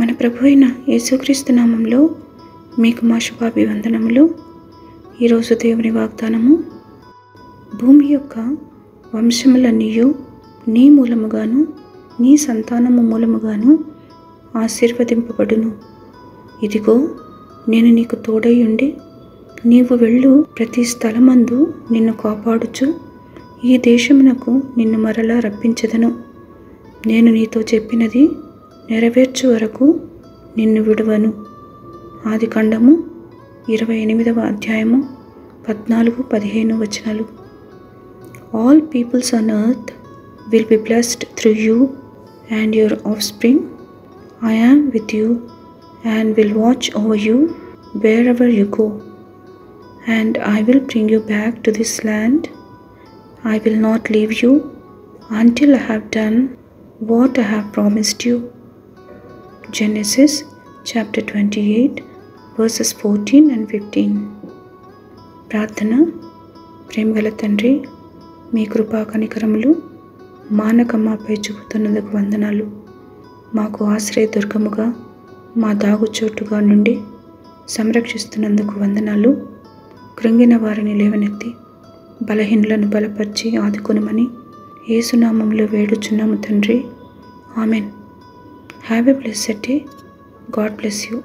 మన ప్రభు అయిన యేసుక్రీస్తు నామంలో మీకు మా శుభాభివందనములు. ఈరోజు దేవుని వాగ్దానము భూమి యొక్క వంశములన్నీయు నీ మూలముగాను నీ సంతానము మూలముగాను ఆశీర్వదింపబడును. ఇదిగో నేను నీకు తోడై ఉండి నీవు వెళ్ళు ప్రతి స్థలమందు నిన్ను కాపాడుచు. ఈ దేశమునకు నిన్ను మరలా రప్పించదను. నేను నీతో చెప్పినది నెరవేర్చు వరకు నిన్ను విడువను ఆది ఖండము ఇరవై ఎనిమిదవ అధ్యాయము పద్నాలుగు పదిహేను వచనాలు all peoples on earth will be blessed through you and your offspring I am with you and will watch over you wherever you go and I will bring you back to this land I will not leave you until I have done what I have promised you. Genesis chapter 28, verses 14 and 15. ప్రార్థన ప్రేమగల తండ్రి మీ కృపా కనికరములు మానక మాపై చూపుతున్నందుకు వందనాలు. మాకు ఆశ్రయ దుర్గముగా మా దాగుచోటుగా నుండి సంరక్షిస్తున్నందుకు వందనాలు. కృంగిన వారిని లేవనెత్తి బలహీనులను బలపరిచి ఆదుకొనమని ఏసునామంలో వేడుచున్నాము తండ్రి. Amen. Have a blessed day. God bless you.